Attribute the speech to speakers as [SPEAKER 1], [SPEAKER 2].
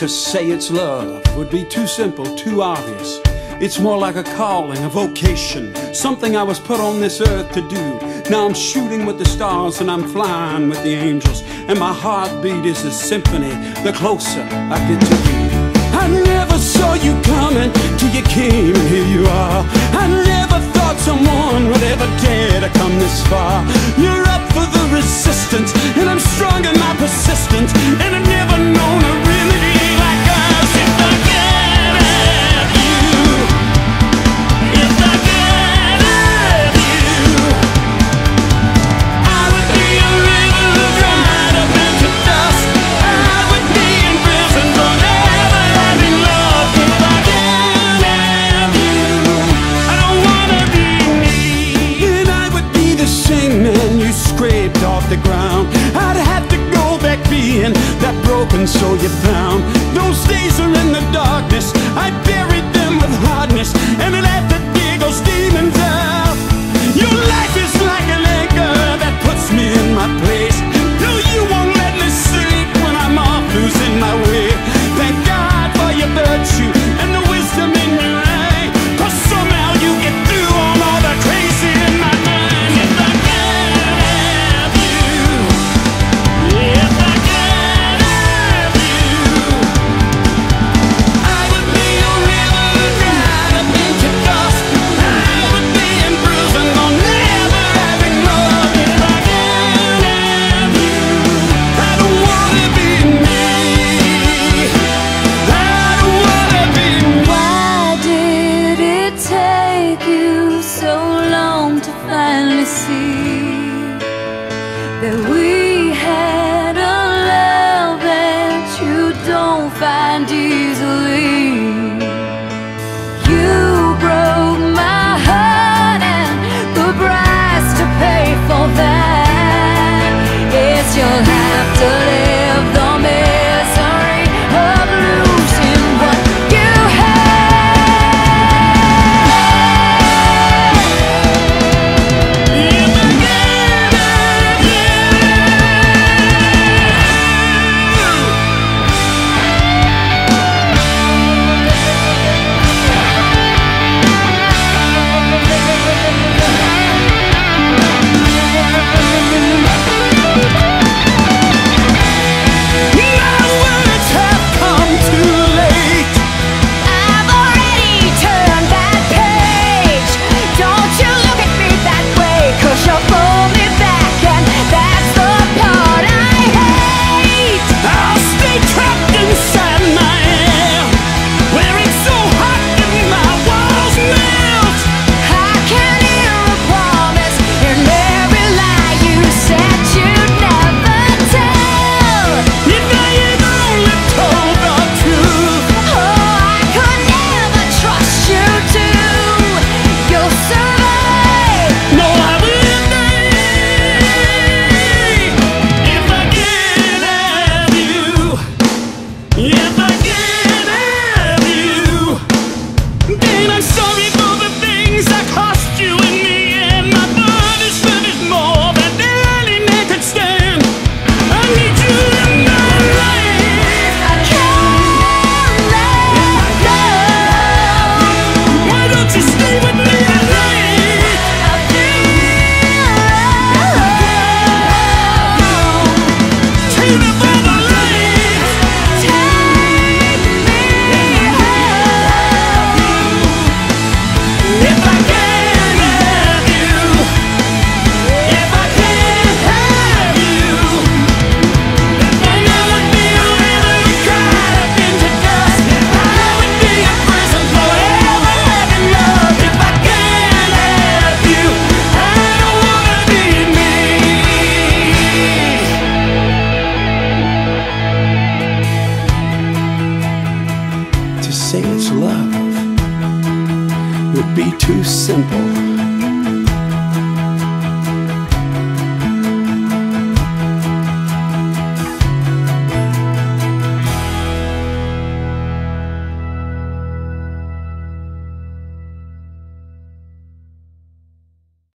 [SPEAKER 1] To say it's love would be too simple, too obvious. It's more like a calling, a vocation, something I was put on this earth to do. Now I'm shooting with the stars and I'm flying with the angels, and my heartbeat is a symphony the closer I get to you. I never saw you coming till you came, and here you are. I never thought someone would ever dare to come this far. You're up for the being that broken soul you found. Those days are in the darkness. I buried them with hardness and let the would be too simple.